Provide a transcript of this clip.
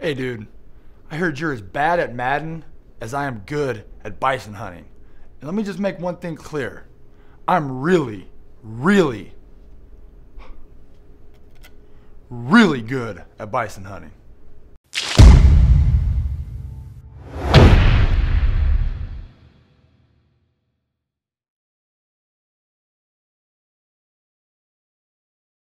Hey, dude, I heard you're as bad at Madden as I am good at bison hunting. And let me just make one thing clear I'm really, really, really good at bison hunting.